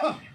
Huh.